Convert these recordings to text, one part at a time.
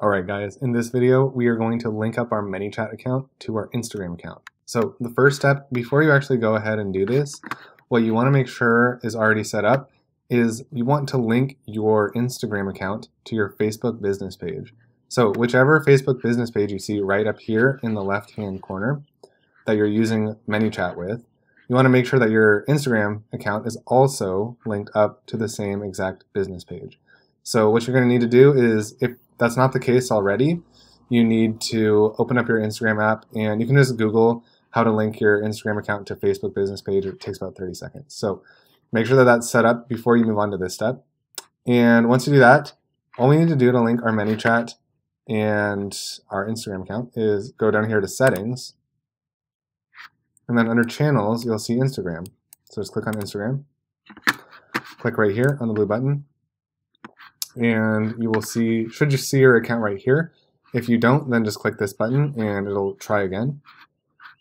Alright guys, in this video we are going to link up our ManyChat account to our Instagram account. So the first step, before you actually go ahead and do this, what you want to make sure is already set up is you want to link your Instagram account to your Facebook business page. So whichever Facebook business page you see right up here in the left hand corner that you're using ManyChat with, you want to make sure that your Instagram account is also linked up to the same exact business page. So what you're going to need to do is if that's not the case already, you need to open up your Instagram app and you can just Google how to link your Instagram account to Facebook business page. It takes about 30 seconds. So make sure that that's set up before you move on to this step. And once you do that, all we need to do to link our ManyChat and our Instagram account is go down here to settings. And then under channels, you'll see Instagram. So just click on Instagram. Click right here on the blue button and you will see, should you see your account right here? If you don't, then just click this button and it'll try again.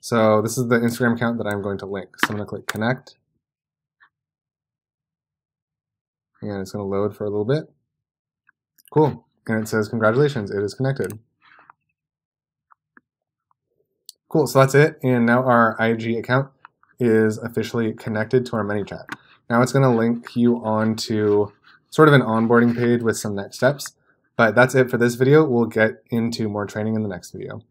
So this is the Instagram account that I'm going to link. So I'm going to click connect. And it's going to load for a little bit. Cool. And it says, congratulations, it is connected. Cool, so that's it. And now our IG account is officially connected to our ManyChat. Now it's going to link you on to sort of an onboarding page with some next steps. But that's it for this video. We'll get into more training in the next video.